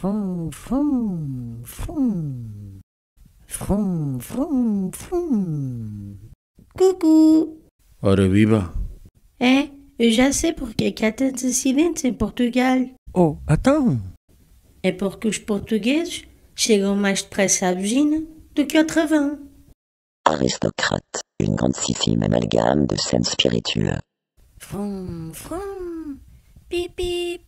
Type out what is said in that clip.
Frum, frum, frum. Frum, frum, frum. Coucou. Ora viva! É, eu já sei porque que há tantos acidentes em Portugal. Oh, então. É porque os portugueses chegam mais depressa à vagina do que ao travão. Aristocrate, une grande grandissime amalgame de scènes spiritueux. Frum, frum. Pip, pip.